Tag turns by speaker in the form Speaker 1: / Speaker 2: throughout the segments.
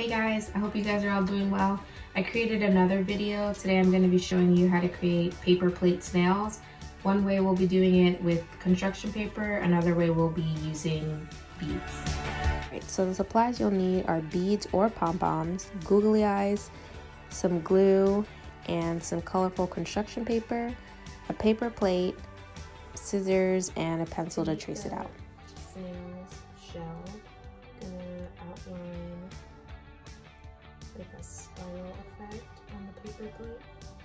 Speaker 1: Hey guys, I hope you guys are all doing well. I created another video. Today I'm going to be showing you how to create paper plate snails. One way we'll be doing it with construction paper, another way we'll be using beads. Right, so the supplies you'll need are beads or pom-poms, googly eyes, some glue, and some colorful construction paper, a paper plate, scissors, and a pencil to trace it out. Like a spiral effect on the paper plate.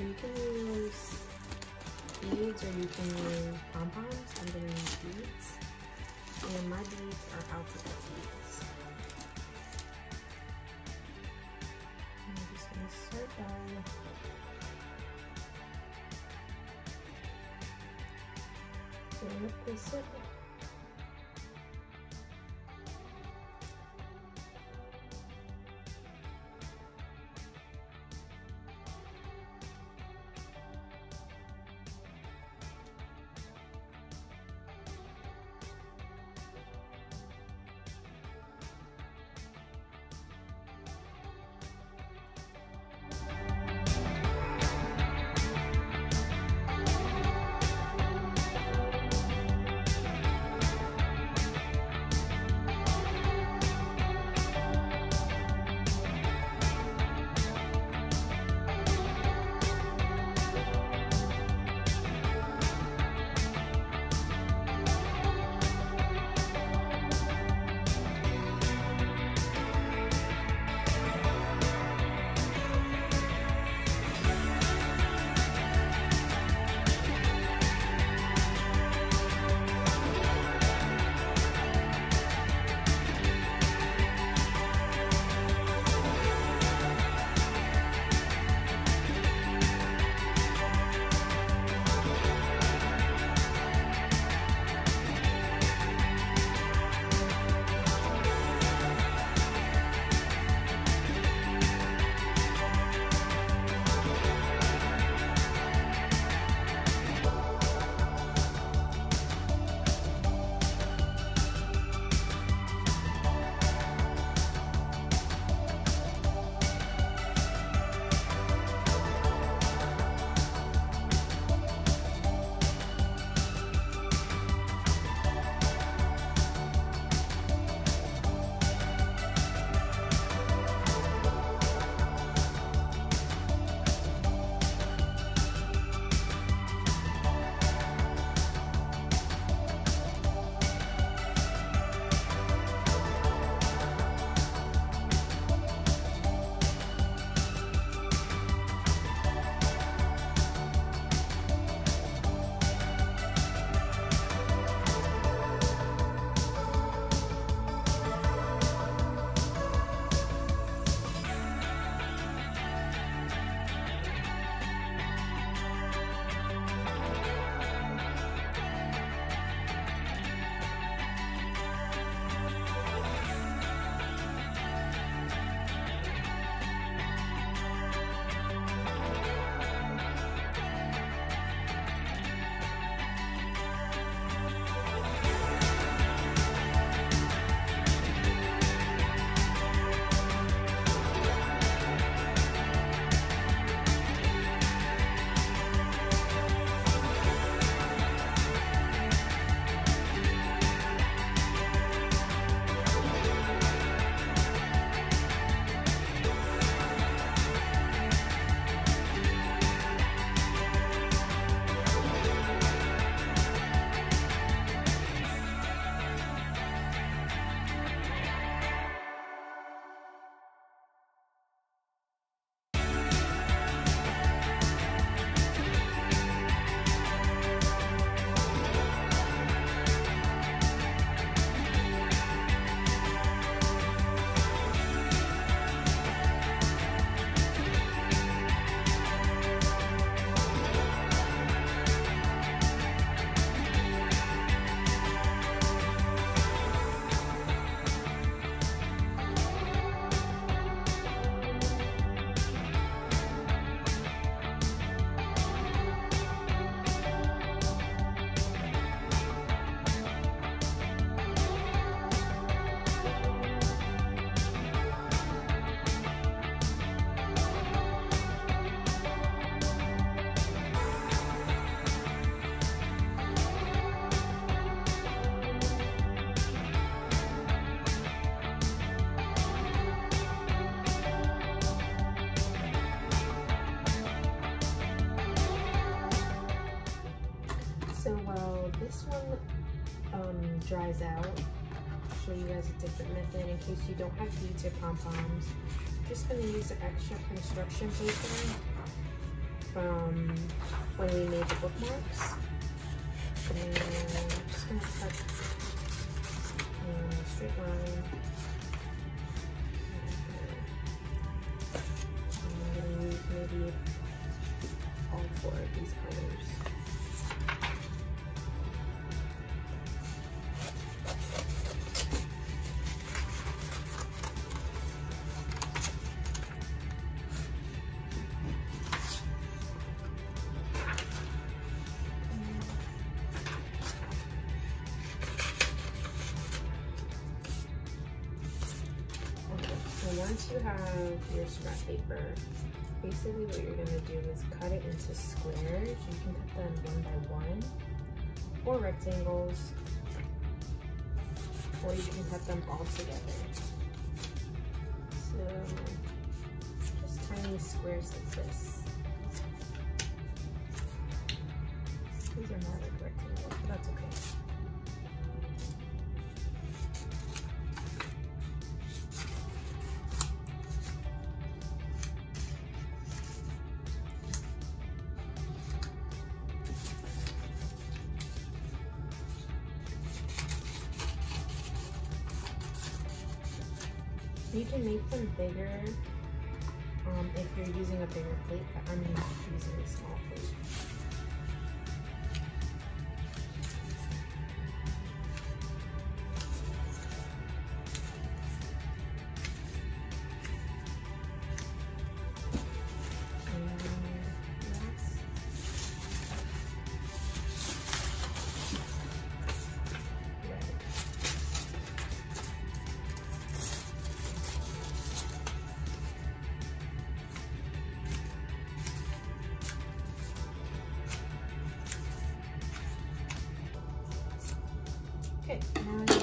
Speaker 1: So you can use beads or you can use pom-poms. I'm to use beads. And my beads are alphabet beads. And I'm just to start by filling up this one um, dries out, I'll show you guys a different method in case you don't have beads or pom-poms. Just gonna use the extra construction paper from when we made the bookmarks. And I'm just gonna cut a straight line. I'm gonna use maybe all four of these colors. You have your scrap paper, basically what you're gonna do is cut it into squares. You can cut them one by one, or rectangles, or you can cut them all together. So, just tiny squares like this. These are not like rectangles, but that's okay. You can make them bigger um, if you're using a bigger plate, but I'm using a small plate. Okay,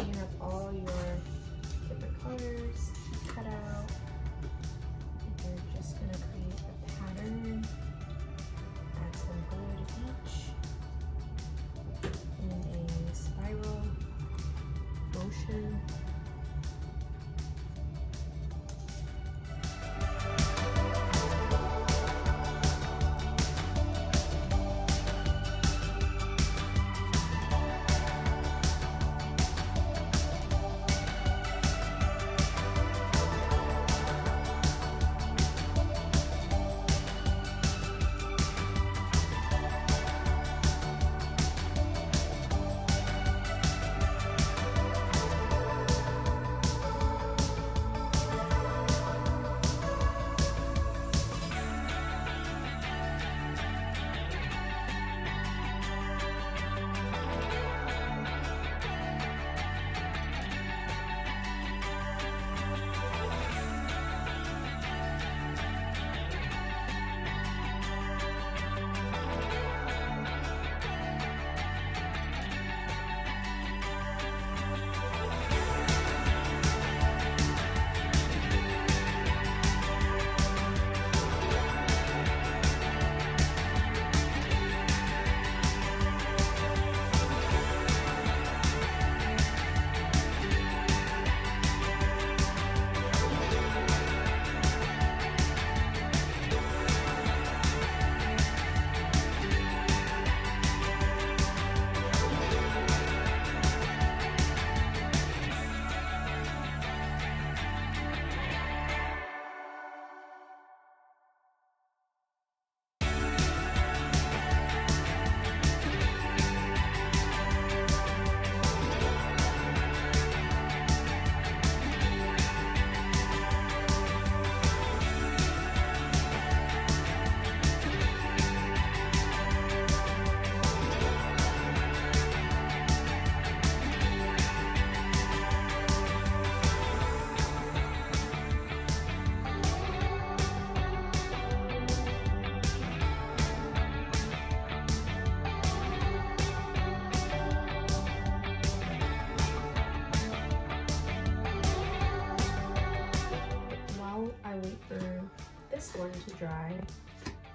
Speaker 1: dry.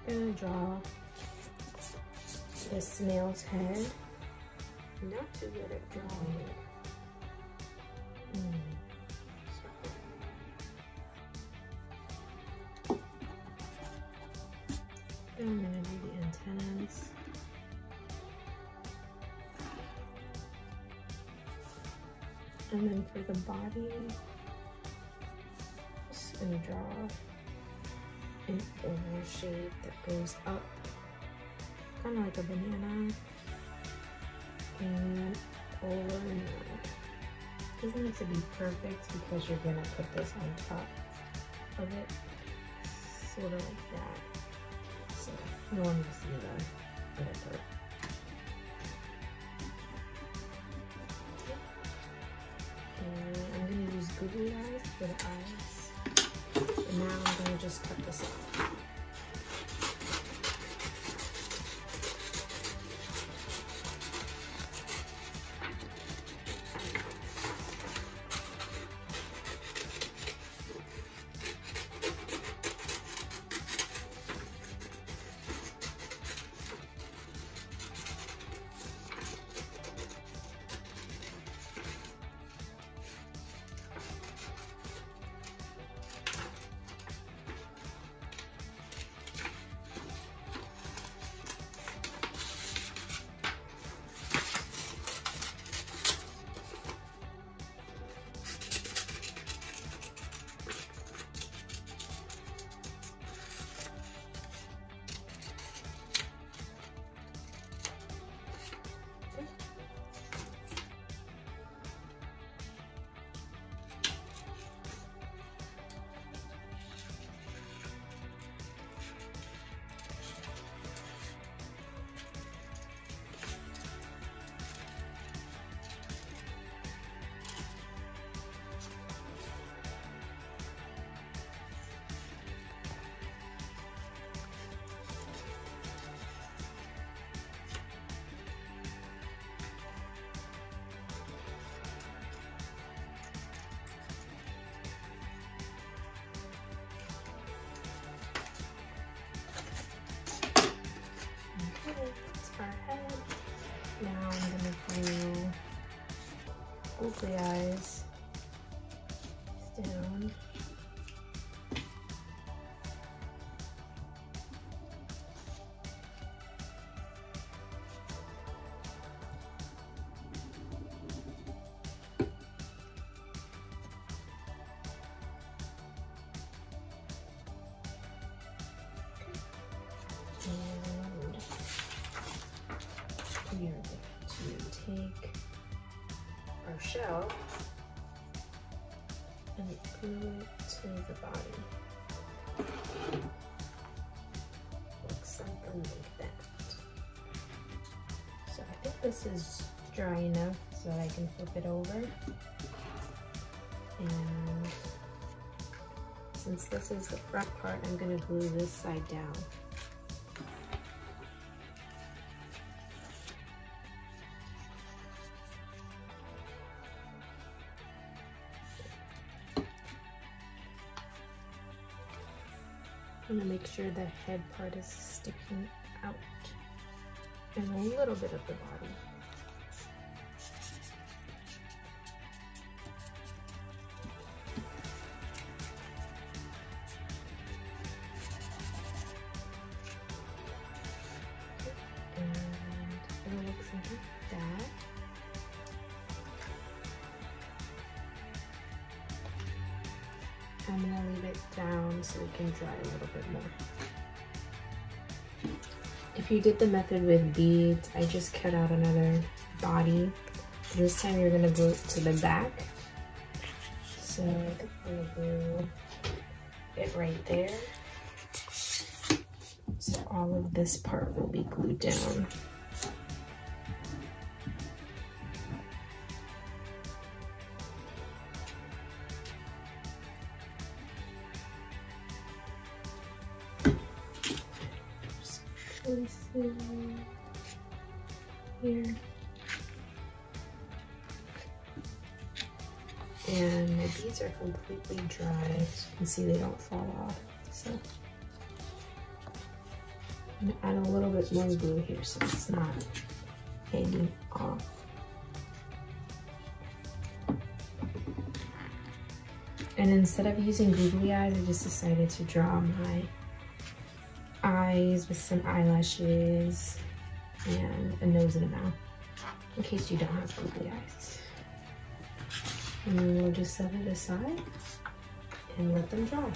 Speaker 1: I'm gonna draw the snail's head not too good at drawing. Mm. I'm gonna do the antennas. And then for the body, just gonna draw an oval shape that goes up, kind of like a banana, and over and out. Doesn't have to be perfect because you're gonna put this on top of it, sort of like that. So no one will see the part. And I'm gonna use googly eyes for the eyes. Now I'm gonna just cut this off. Googly eyes down. And we are going to take our shell and glue it to the body. Something like that. So I think this is dry enough so that I can flip it over. And since this is the front part, I'm gonna glue this side down. I'm gonna make sure the head part is sticking out and a little bit of the body. And it looks like that. I'm gonna leave it down so it can dry a little bit more. If you did the method with beads, I just cut out another body. This time you're gonna glue to the back. So I'm gonna glue it right there. So all of this part will be glued down. this is here. And my beads are completely dry. As you can see they don't fall off. So I'm gonna add a little bit more glue here so it's not hanging off. And instead of using googly eyes, I just decided to draw my eyes with some eyelashes and a nose and a mouth in case you don't have googly eyes. And we'll just set it aside and let them dry.